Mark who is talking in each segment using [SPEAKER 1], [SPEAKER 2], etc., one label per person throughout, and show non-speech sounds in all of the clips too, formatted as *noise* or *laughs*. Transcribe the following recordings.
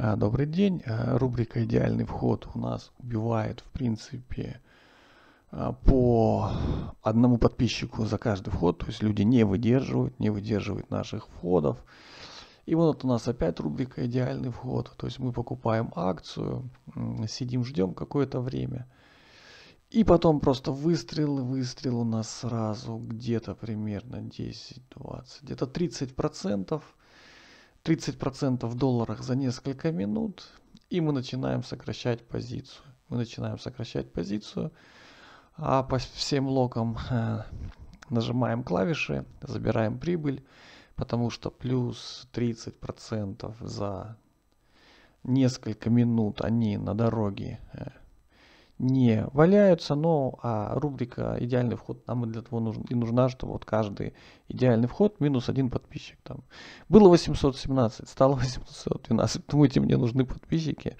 [SPEAKER 1] А, Добрый день. А, Рубрика «Идеальный вход» у нас убивает, в принципе, а, по одному подписчику за каждый вход. То есть люди не выдерживают, не выдерживают наших входов. И вот у нас опять рубрика «Идеальный вход». То есть мы покупаем акцию, сидим, ждем какое-то время. И потом просто выстрел, выстрел у нас сразу где-то примерно 10-20, где-то 30 процентов 30% в долларах за несколько минут, и мы начинаем сокращать позицию. Мы начинаем сокращать позицию, а по всем локам э, нажимаем клавиши, забираем прибыль, потому что плюс 30% за несколько минут они на дороге э, не валяются, но а рубрика «Идеальный вход» нам и для того нужен, и нужна, что вот каждый идеальный вход минус один подписчик. Там. Было 817, стало *laughs* 812. Думаете, мне нужны подписчики?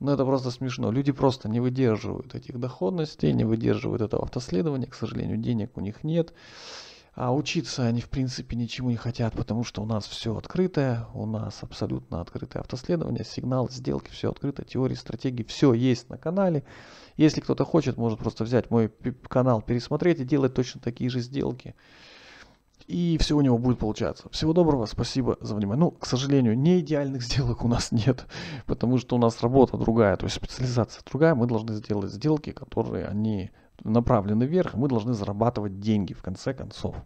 [SPEAKER 1] Но это просто смешно. Люди просто не выдерживают этих доходностей, не выдерживают этого автоследования. К сожалению, денег у них нет. А учиться они в принципе ничего не хотят, потому что у нас все открытое, у нас абсолютно открытое автоследование, сигнал, сделки, все открыто, теории, стратегии, все есть на канале. Если кто-то хочет, может просто взять мой канал, пересмотреть и делать точно такие же сделки. И все у него будет получаться. Всего доброго, спасибо за внимание. Ну, к сожалению, не идеальных сделок у нас *laughs* нет, потому что у нас работа другая, то есть специализация другая. Мы должны сделать сделки, которые они направлены вверх, мы должны зарабатывать деньги в конце концов.